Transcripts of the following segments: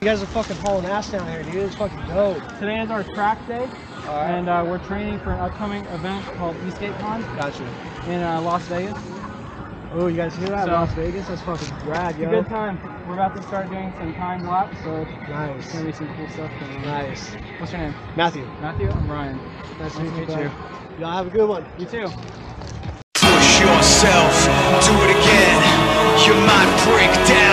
You guys are fucking hauling ass down here, dude. It's fucking dope. Today is our track day, Alright. and uh, we're training for an upcoming event called ESK8 Con Gotcha. in uh, Las Vegas. Oh, you guys hear that? So- Las Vegas? That's fucking rad, It's a yo. good time. We're about to start doing some timed laps, so it's Nice. gonna be some cool stuff going on. Nice. What's your name? Matthew, Matthew. I'm Ryan. nice to Nice meet you. meet Y'all have a good one. You too. Push yourself, do it again. You might break down.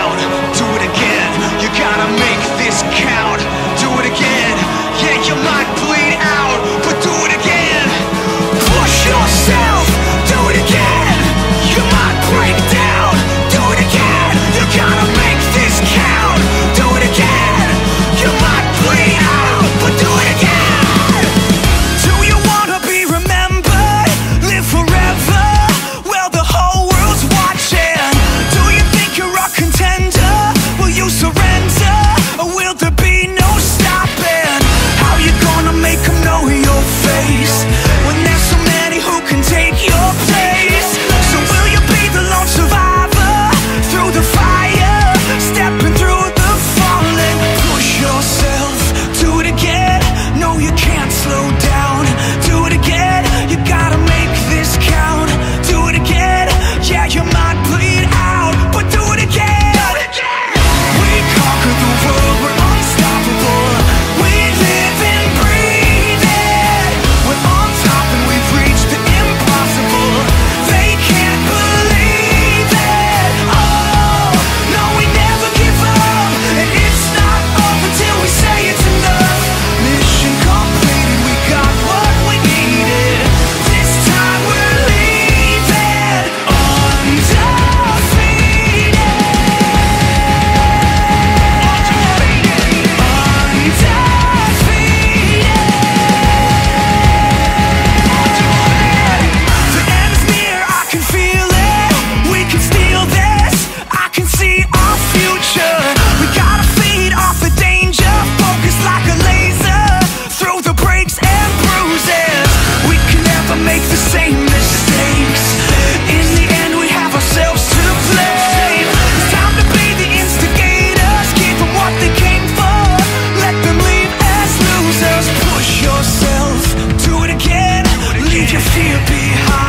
yourself, do it again, do it again. leave your fear behind.